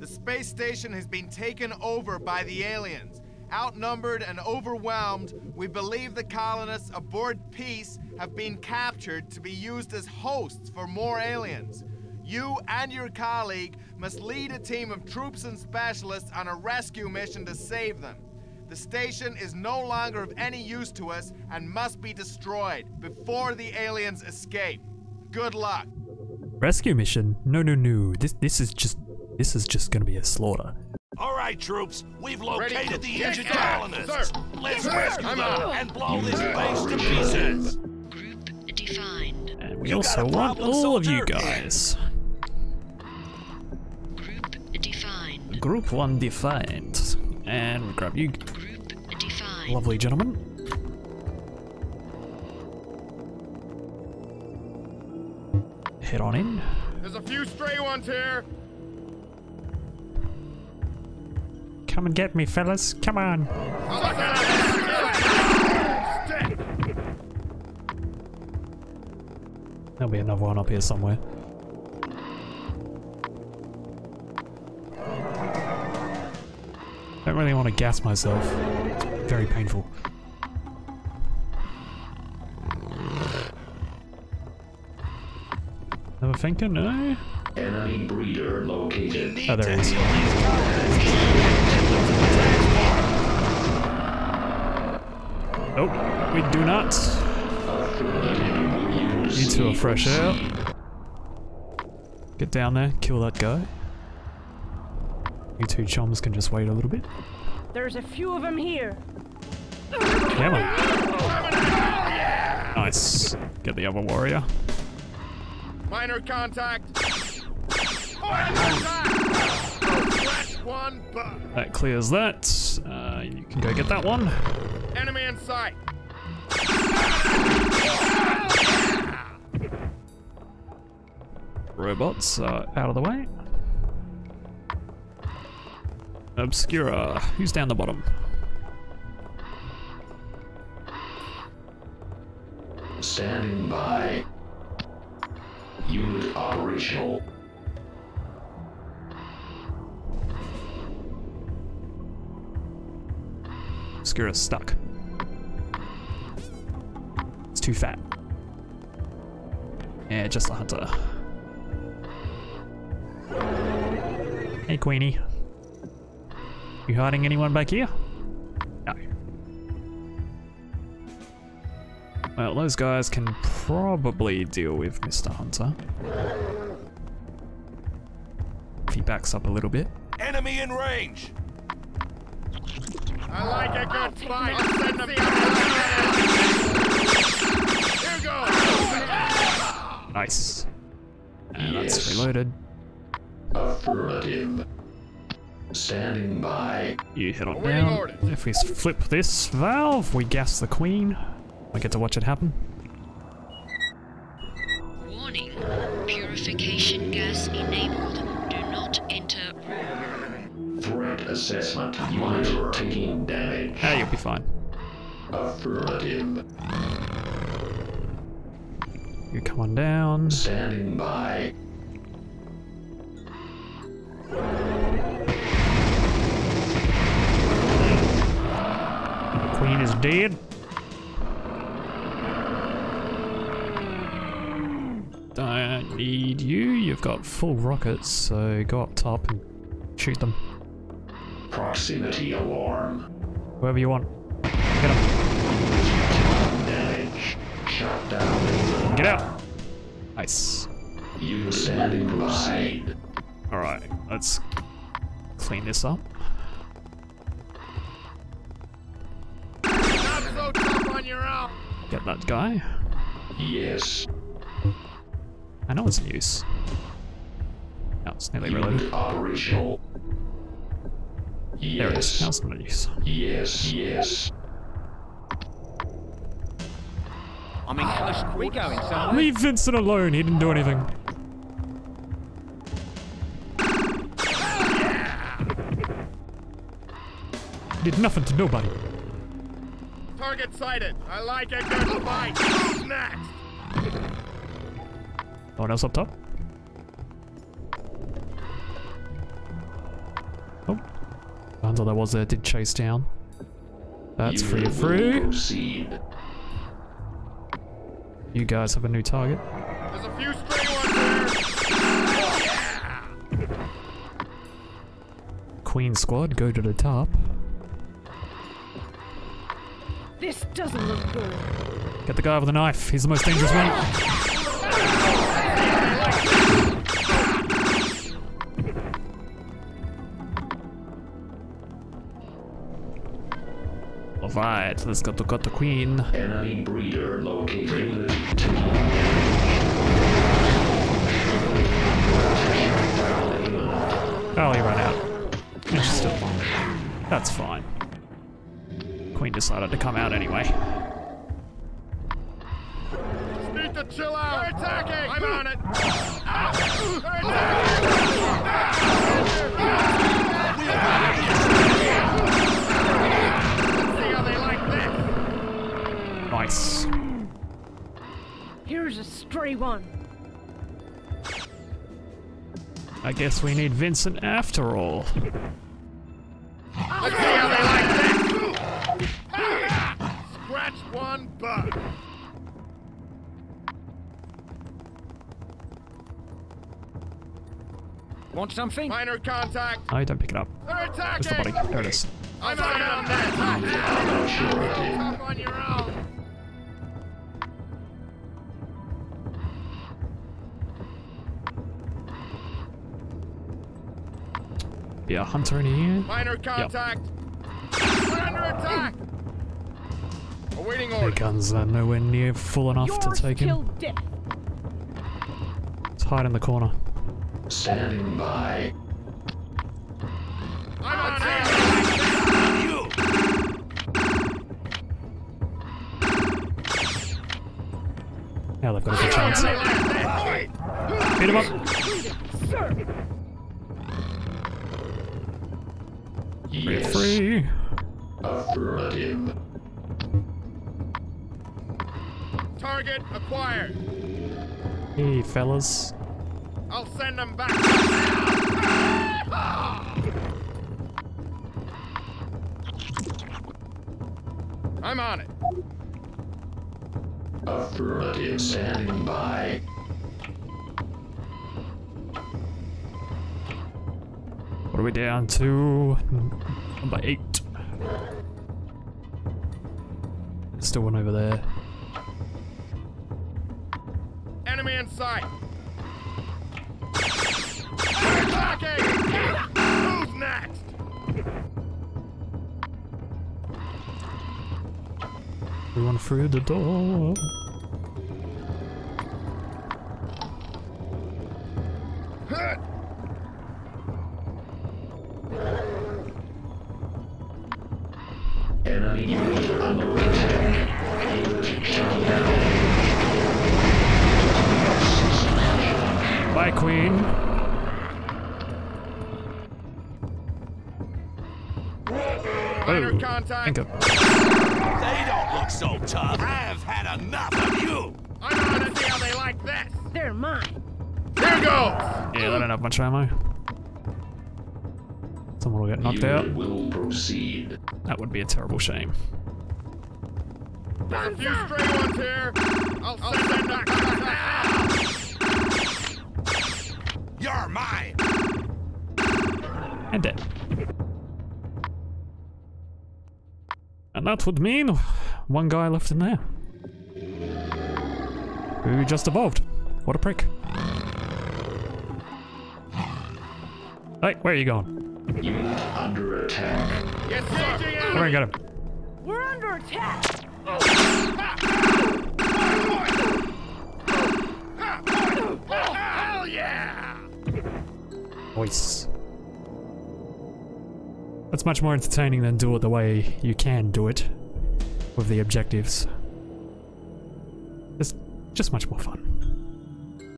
The space station has been taken over by the aliens. Outnumbered and overwhelmed, we believe the colonists aboard Peace have been captured to be used as hosts for more aliens. You and your colleague must lead a team of troops and specialists on a rescue mission to save them. The station is no longer of any use to us and must be destroyed before the aliens escape. Good luck. Rescue mission? No, no, no. This this is just this is just gonna be a slaughter. All right, troops, we've located to the kick injured colonists. Let's sir. rescue them out. and blow this place to pieces. Group defined. And we You got also a want problem, all of you guys. Group defined. Group one defined. And we'll grab you, Group defined. lovely gentlemen. Head on in. There's a few stray ones here. Come and get me, fellas. Come on. There'll be another one up here somewhere. Don't really want to gas myself. It's Very painful. Never thinking, no? Enemy breeder located. Oh, there he is. Nope, we do not. You two fresh out. Get down there, kill that guy. You two chums can just wait a little bit. There's a few of them here. Come on. Nice. Get the other warrior. Minor contact. Minor contact. Press one button. That clears that. Uh, you can go get that one. Enemy in sight. Robots are out of the way. Obscura. Who's down the bottom? Standing by. Unit operational. Obscura's stuck. It's too fat. Yeah, just the hunter. Hey, Queenie. You hiding anyone back here? No. Well, those guys can probably deal with Mr. Hunter. If he backs up a little bit. Enemy in range. I like a good oh, fight. I'll send them Here goes. Nice. And that's Yes. reloaded. Affirmative. Standing by. You hit on Awaiting down. orders. If we flip this valve, we gas the queen. I get to watch it happen. Warning. Purification gas enabled. Assessment. Unit taking damage. Ah, you'll be fine. Affirmative. You come on down. Standing by. The queen is dead. Don't need you. You've got full rockets, so go up top and shoot them. Proximity alarm. Whoever you want. Get them. Damage. Shut down. Get out. Nice. Unit standing by. Alright, let's clean this up. Not so tough on your own. Get that guy. Yes. I know it's in use. It's nearly reloaded. Unit operational. There it is. Now Yes. it's not in use. Yes. Yes. I'm in close. We going somewhere? Ah, leave Vincent alone. He didn't do anything. Did nothing to nobody. Target sighted. I like a good fight. Who's next? No one else up top? Hunter that was there did chase down. That's free Unit free. proceed. You guys have a new target. There's a few stray ones here. Oh, Queen squad, go to the top. This doesn't look good. Get the guy with the knife. He's the most dangerous one. Alright, let's go to cut the queen. Enemy breeder located. Oh, he ran out. Interesting. That's fine. Queen decided to come out anyway. Need to chill out. They're attacking. I'm on it. Ah. They're attacking. Here's a stray one. I guess we need Vincent after all. Let's see how they like this. Scratched one bug. Want something? Minor contact. I don't pick it up. They're Where's the body? There it is. I'm on it on that. Tough Be a hunter in here. Minor contact. We're under attack. Awaiting Their orders. guns are nowhere near full enough to take him. till death. Let's hide in the corner. Standing by. I'm on it. You! Now they've got a good chance. Beat him up. Sir, Yes. Free. Affirmative. Target acquired. Hey, fellas. I'll send them back. I'm on it. Affirmative. Standing by. What are we down to? Number eight. Still one over there. Enemy in sight. Who's next? Everyone through the door. Enemy Bye, Queen. Minor Oh, contact. They don't look so tough. I've had enough of you. I'm on it. See how they like this. they're mine. Here goes. Yeah, they don't have much ammo. Someone will get knocked out. Unit will proceed. That would be a terrible shame. There's a few stray ones here. I'll, I'll send them back. You're mine. And dead. And that would mean one guy left in there. Who just evolved. What a prick. Hey, where are you going? Unit under attack. Yes, sir. Come here get him. We're under attack. Hell yeah! Voice. That's much more entertaining than do it the way you can do it. With the objectives. It's just much more fun.